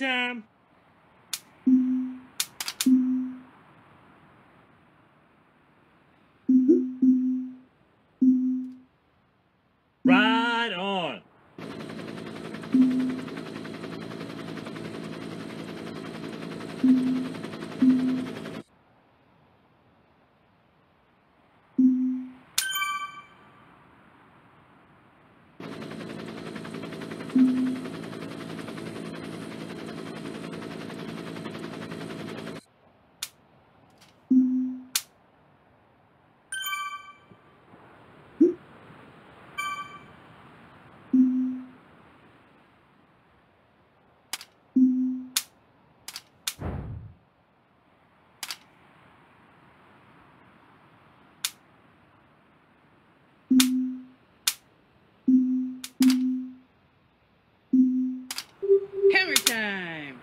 Hammer time!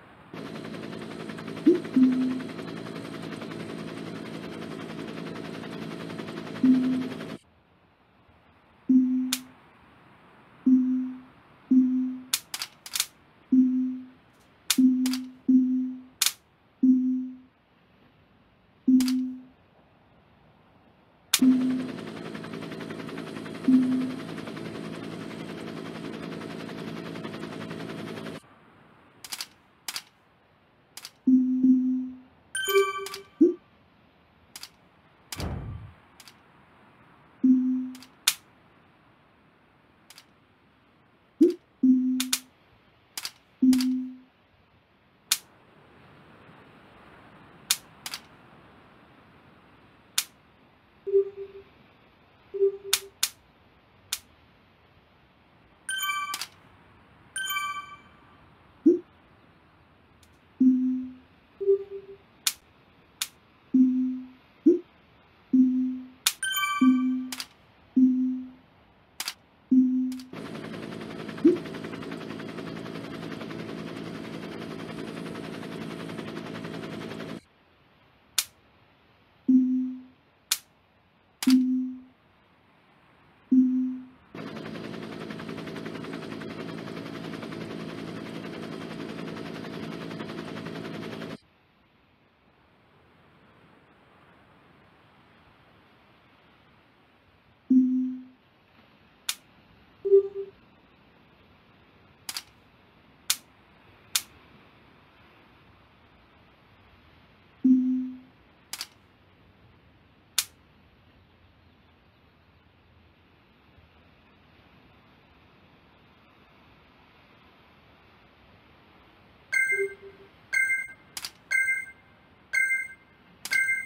うん。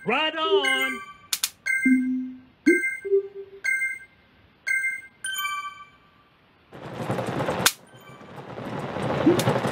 Right on. Right